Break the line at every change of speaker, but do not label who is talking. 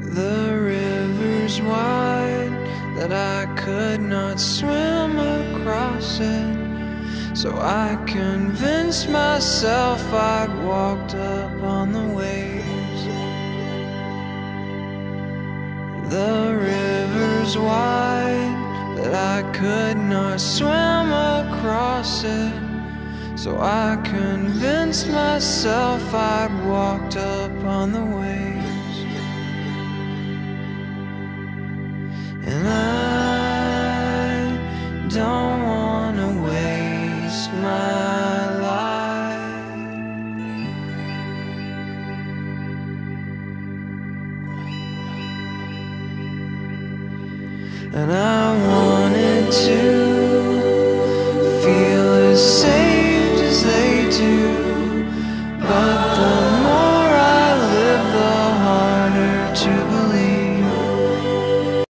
The river's wide that I could not swim across it. So I convinced myself I'd walked up on the waves. The river's wide that I could not swim across it. So I convinced myself I'd walked up on the waves. And I don't wanna waste my life. And I wanted to